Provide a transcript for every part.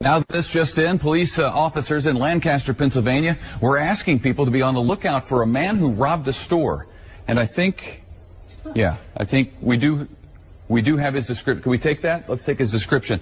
Now, this just in, police uh, officers in Lancaster, Pennsylvania were asking people to be on the lookout for a man who robbed a store. And I think, yeah, I think we do, we do have his description. Can we take that? Let's take his description.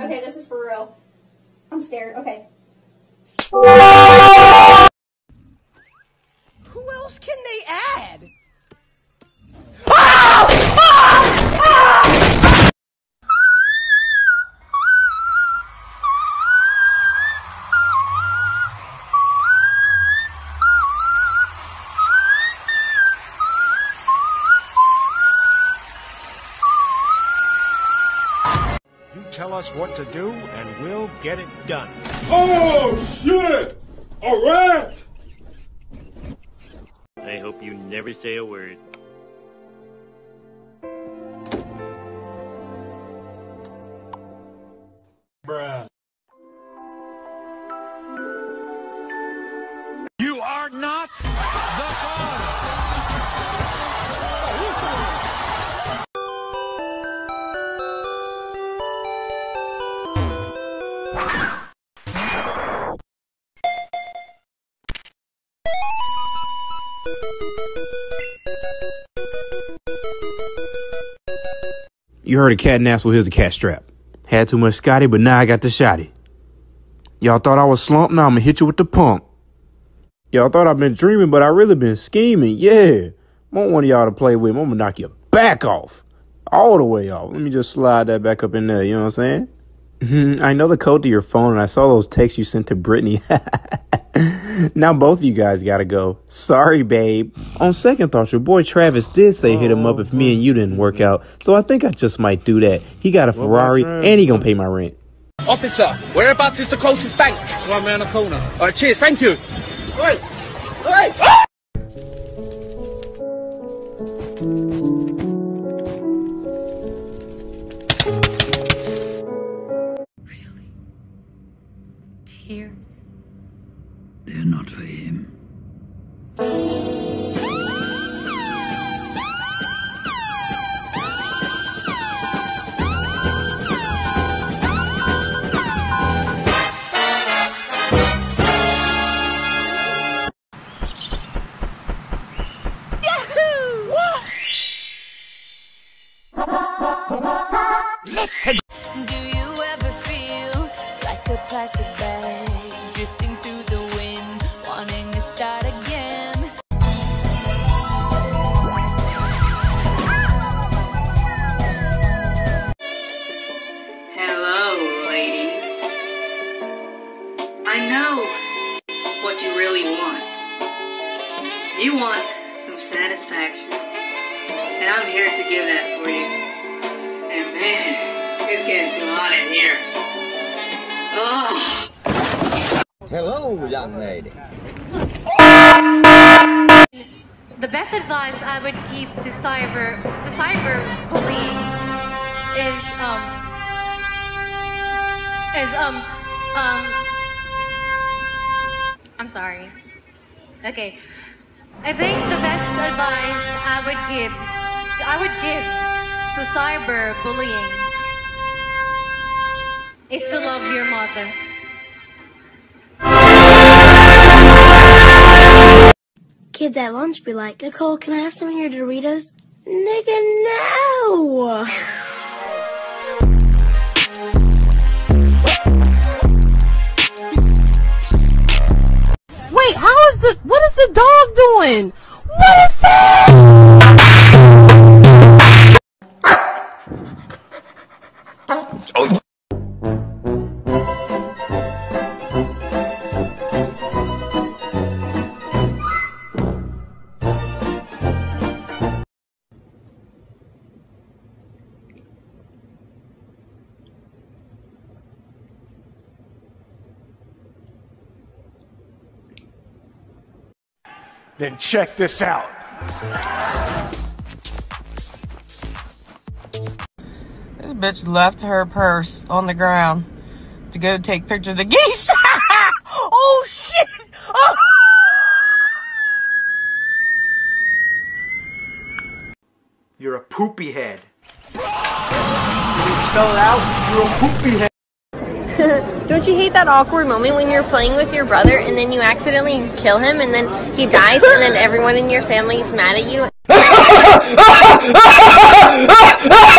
Okay, this is for real. Scared. Okay. Who else can they add? Tell us what to do, and we'll get it done. Oh, shit! A rat! I hope you never say a word. Bruh. You are not You heard a cat and asked, well, here's a cat strap. Had too much Scotty, but now I got the shotty. Y'all thought I was slumped, now I'ma hit you with the pump. Y'all thought I've been dreaming, but I really been scheming, yeah. Want one of y'all to play with, I'm gonna knock your back off. All the way off. Let me just slide that back up in there, you know what I'm saying? I know the code to your phone, and I saw those texts you sent to Brittany. now both of you guys gotta go. Sorry, babe. On second thought, your boy Travis did say hit him up if me and you didn't work out, so I think I just might do that. He got a Ferrari, and he gonna pay my rent. Officer, whereabouts is the closest bank? It's right around the corner. Alright, cheers, thank you. Wait, wait! Do you ever feel like a plastic bag drifting through the wind, wanting to start again? Hello, ladies. I know what you really want. You want some satisfaction. And I'm here to give that for you. And man, it's getting too hot in here. Ugh. Hello, young lady. The best advice I would give to cyber to cyber bullying is um is um um I'm sorry. Okay. I think the best advice I would give I would give to cyber bullying is to love your mother. Kids at lunch be like, Nicole, can I have some of your Doritos? Nigga, no! Wait, how is the what is the dog doing? What is then check this out. This bitch left her purse on the ground to go take pictures of geese. oh shit! Oh. You're a poopy head. Can you spell it out? You're a poopy head. Don't you hate that awkward moment when you're playing with your brother and then you accidentally kill him and then he dies and then everyone in your family is mad at you?